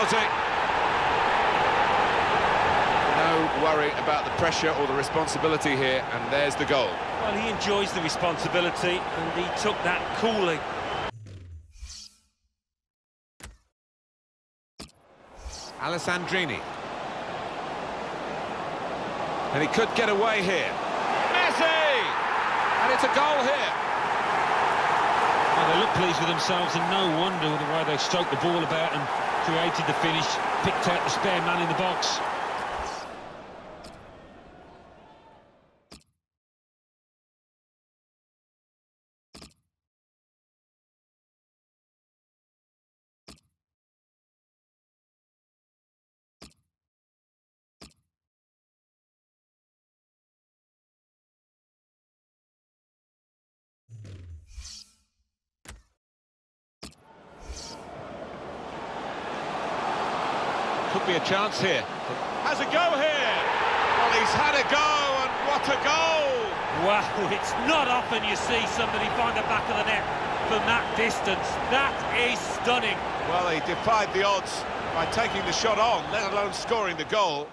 penalty. No worry about the pressure or the responsibility here, and there's the goal. Well, he enjoys the responsibility, and he took that coolly. Alessandrini. And he could get away here. Messi! And it's a goal here. Well, they look pleased with themselves, and no wonder with the way they stroked the ball about and created the finish, picked out the spare man in the box. Could be a chance here. Has a go here. Well, he's had a go, and what a goal! Wow, it's not often you see somebody find the back of the net from that distance. That is stunning. Well, he defied the odds by taking the shot on, let alone scoring the goal.